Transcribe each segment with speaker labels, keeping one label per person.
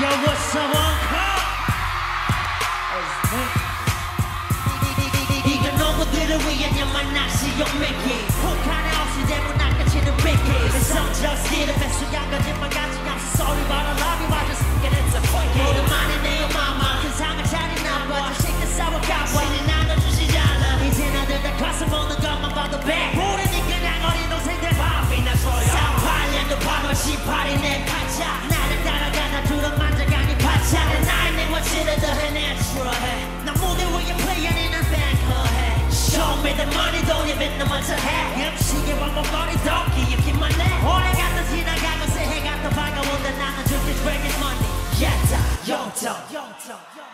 Speaker 1: Yo, what's up, Uncle? 이건 너구들을 위한 연만 낚시 욕매기 훅 하나 없이 대문 낚아치는 빅키 It's not just it, 배수야 거짓말 같이 감수 소리 말아 love you 척해 yo, yo.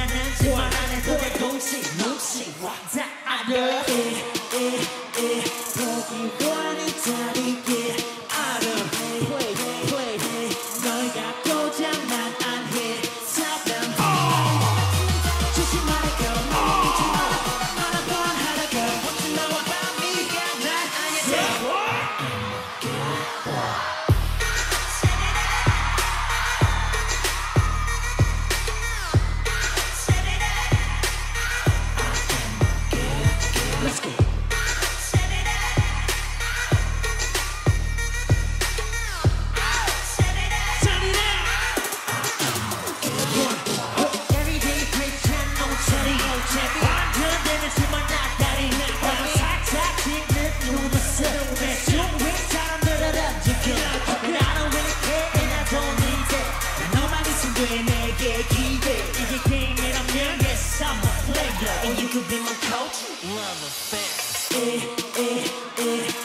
Speaker 1: 소환하는 고개 동시 눈치 와닿아 they keep it. Is your and I'm young, guess. I'm a player. And you could be my coach. Love affair. Eh, eh, eh.